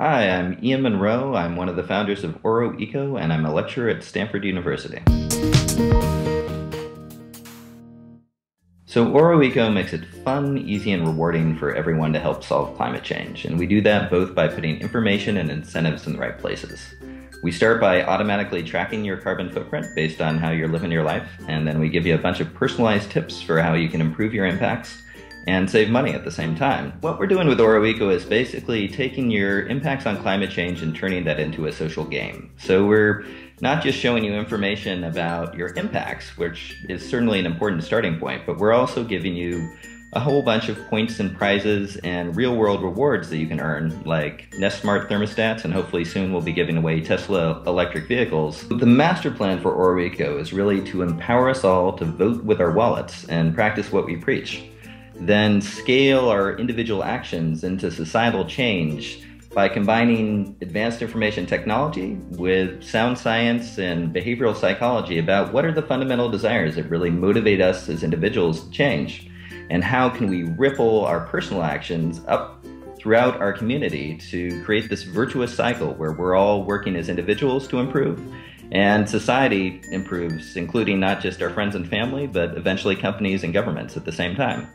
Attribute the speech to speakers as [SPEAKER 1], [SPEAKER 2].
[SPEAKER 1] Hi, I'm Ian Monroe. I'm one of the founders of Oroeco, and I'm a lecturer at Stanford University. So Oroeco makes it fun, easy, and rewarding for everyone to help solve climate change. And we do that both by putting information and incentives in the right places. We start by automatically tracking your carbon footprint based on how you're living your life, and then we give you a bunch of personalized tips for how you can improve your impacts and save money at the same time. What we're doing with Oroeco is basically taking your impacts on climate change and turning that into a social game. So we're not just showing you information about your impacts, which is certainly an important starting point, but we're also giving you a whole bunch of points and prizes and real world rewards that you can earn, like Nest Smart thermostats, and hopefully soon we'll be giving away Tesla electric vehicles. The master plan for Oroeco is really to empower us all to vote with our wallets and practice what we preach then scale our individual actions into societal change by combining advanced information technology with sound science and behavioral psychology about what are the fundamental desires that really motivate us as individuals to change and how can we ripple our personal actions up throughout our community to create this virtuous cycle where we're all working as individuals to improve and society improves, including not just our friends and family, but eventually companies and governments at the same time.